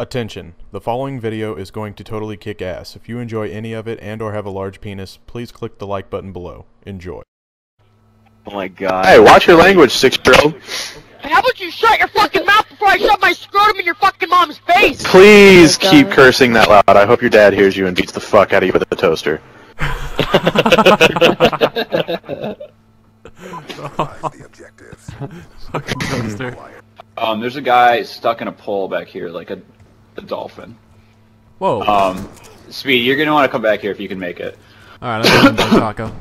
Attention, the following video is going to totally kick ass. If you enjoy any of it and or have a large penis, please click the like button below. Enjoy. Oh my god. Hey, watch your language, six-year-old. How about you shut your fucking mouth before I shove my scrotum in your fucking mom's face? Please keep cursing that loud. I hope your dad hears you and beats the fuck out of you with a toaster. Fucking toaster. Um, there's a guy stuck in a pole back here, like a, a dolphin. Whoa. Um, Speed, you're gonna want to come back here if you can make it. Alright, I'm going Taco.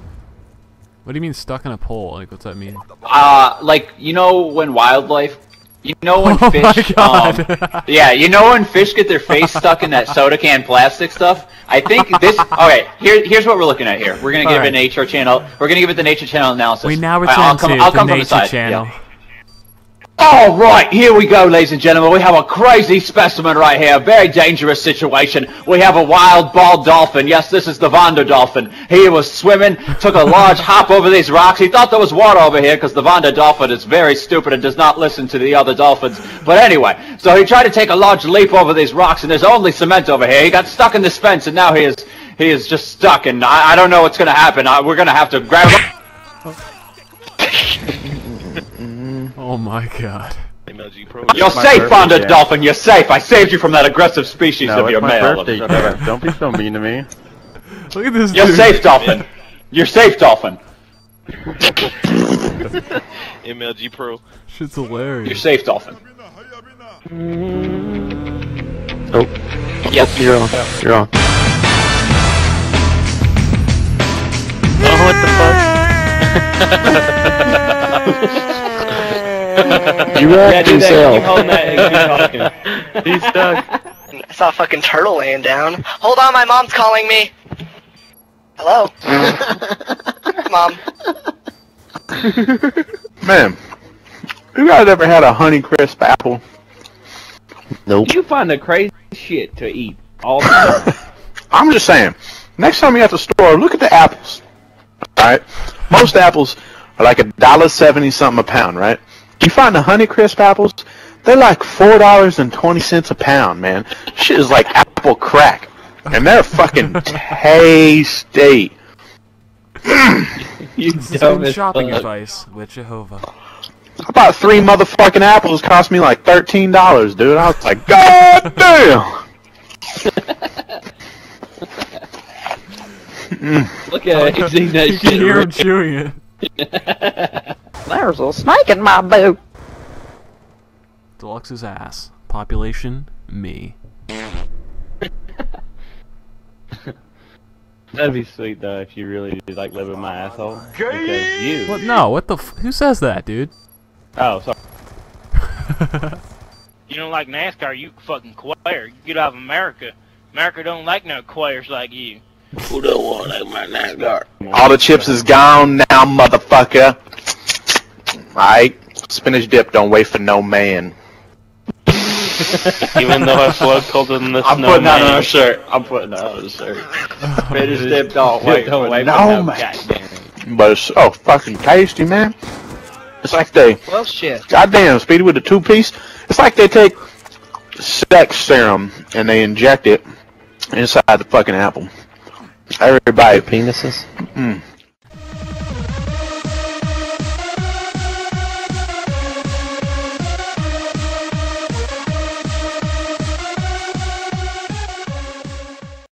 What do you mean stuck in a pole? Like, what's that mean? Uh, like you know when wildlife, you know when Oh fish, um, yeah, you know when fish get their face stuck in that soda can plastic stuff. I think this. All right, here, here's what we're looking at here. We're gonna give Alright. it Nature Channel. We're gonna give it the Nature Channel analysis. We now All return right, I'll come, to I'll the come from Nature the side. Channel. Yeah. All right, here we go, ladies and gentlemen. We have a crazy specimen right here. Very dangerous situation. We have a wild bald dolphin. Yes, this is the Vonda dolphin. He was swimming, took a large hop over these rocks. He thought there was water over here because the Vonda dolphin is very stupid and does not listen to the other dolphins. But anyway, so he tried to take a large leap over these rocks, and there's only cement over here. He got stuck in this fence, and now he is he is just stuck. And I, I don't know what's going to happen. I, we're going to have to grab him. Mm-hmm. Oh my god. You're safe, Vonda dolphin. You're safe. I saved you from that aggressive species No, of your my male. birthday. Don't be so mean to me. Look at this You're dude. safe, dolphin. You're safe, dolphin. MLG Pro. Shit's hilarious. You're safe, dolphin. Oh, Yes. you're on. You're on. Oh, what the fuck? you act yourself. He's stuck. I saw a fucking turtle laying down. Hold on, my mom's calling me. Hello? Mom. Man, you guys ever had a Honey Crisp apple? Nope. You find the crazy shit to eat all the time. I'm just saying. Next time you're at the store, look at the apples. Alright? Most apples are like a dollar seventy something a pound, right? You find the Honey Crisp apples, they're like four dollars and twenty cents a pound, man. Shit is like apple crack. And they're fucking tasty. you This has dumb shopping fuck. advice with Jahova. I bought three motherfucking apples, cost me like thirteen dollars, dude. I was like, God damn! Look at it. He's eating that You shit. can hear him chewing it. There's a snake in my boot. Deluxe's ass. Population, me. That'd be sweet though if you really did like live in my asshole. Because you. What? No, what the f- Who says that, dude? Oh, sorry. You don't like NASCAR, you fucking queer. Get out of America. America don't like no queers like you. All the chips is gone now, motherfucker. Alright? Spinach dip don't wait for no man. Even though I slug colder than the I'm putting that on man. a shirt. I'm putting that on a shirt. Finish dip, don't wait. Don't wait for no, no man. But it's so fucking tasty, man. It's like they, Well, shit. goddamn, Speedy with the two piece. It's like they take sex serum and they inject it inside the fucking apple. Everybody, Penises? mm,